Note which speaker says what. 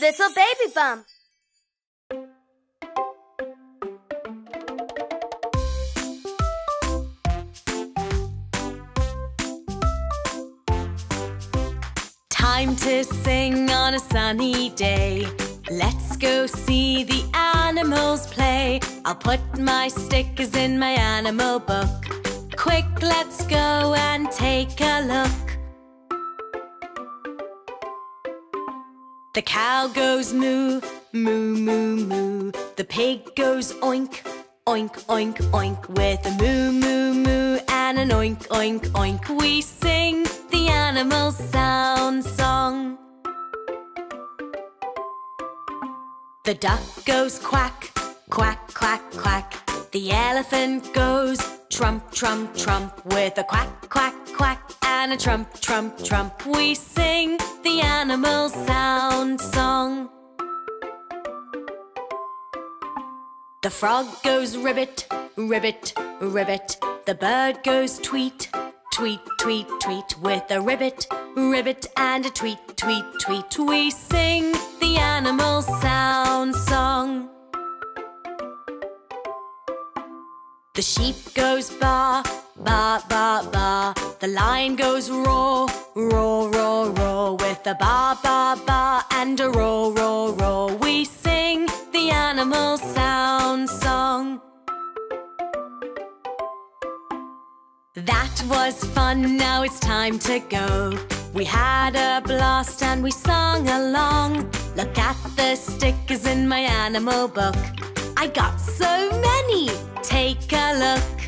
Speaker 1: Little Baby Bum.
Speaker 2: Time to sing on a sunny day. Let's go see the animals play. I'll put my stickers in my animal book. Quick, let's go and take a look. The cow goes moo, moo, moo, moo. The pig goes oink, oink, oink, oink. With a moo, moo, moo and an oink, oink, oink. We sing the animal sound song. The duck goes quack, quack, quack, quack. The elephant goes trump, trump, trump. With a quack, quack, quack and a trump, trump, trump. We sing the animal sound song. The frog goes ribbit, ribbit, ribbit. The bird goes tweet, tweet, tweet, tweet. With a ribbit, ribbit, and a tweet, tweet, tweet. We sing the animal sound song. The sheep goes ba, ba, ba. The line goes roar, roar, roar, roar. With a ba, ba, ba and a roar, roar, roar. We sing the animal sound song. That was fun, now it's time to go. We had a blast and we sung along. Look at the stickers in my animal book. I got so many. Take a look.